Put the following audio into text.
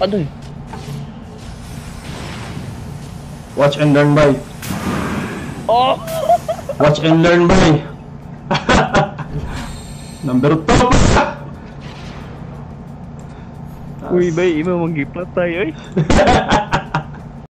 Aduh. Watch and learn by oh. Watch and learn by number 2 Wih, mà memang giplat tay, ấy.